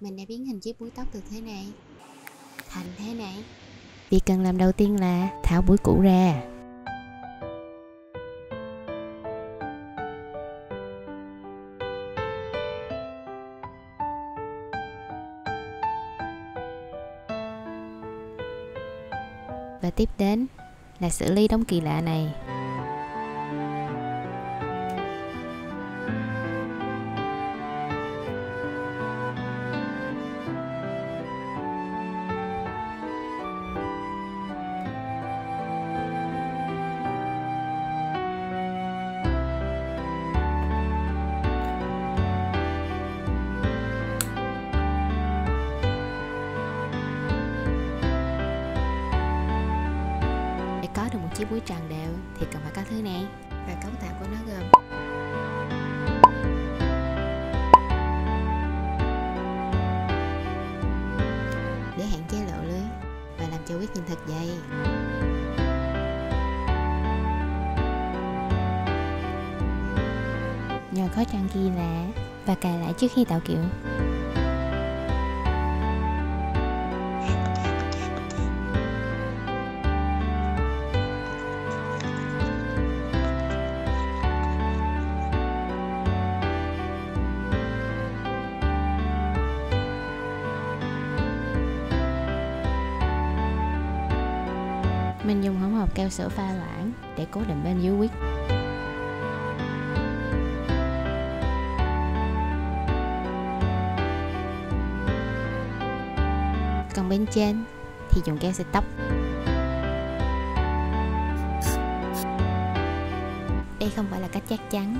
mình đã biến hình chiếc búi tóc từ thế này thành thế này Việc cần làm đầu tiên là tháo búi cũ ra. Và tiếp đến là xử lý đống kỳ lạ này. Có được một chiếc búi tròn đều thì cần phải có thứ này. và cấu tạo của nó gồm để hạn chế lộ lưới và làm cho quyết nhìn thật dày Nhờ có trang ghi lạ và cài lại trước khi tạo kiểu. Mình dùng hỗn hợp keo sữa pha loãng để cố định bên dưới quýt. Còn bên trên thì dùng keo sợi tóc. Đây không phải là cách chắc chắn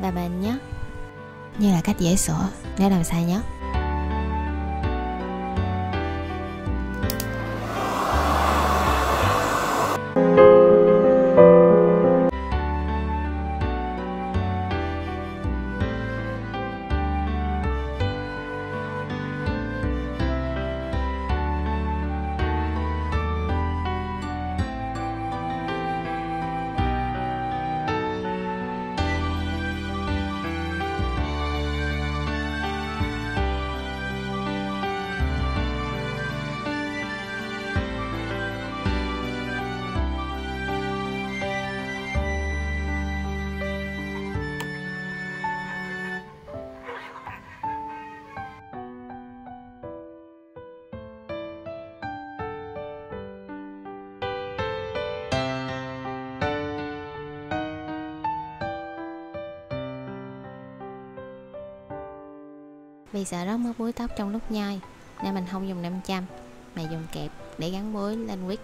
và bền nhất, như là cách dễ sửa nếu làm sai nhất. Vì sợ rớt mất búi tóc trong lúc nhai, Nên mình không dùng 500 Mà dùng kẹp để gắn búi lên quýt.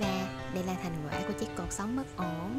Và đây là thành quả của chiếc cột sống bất ổn.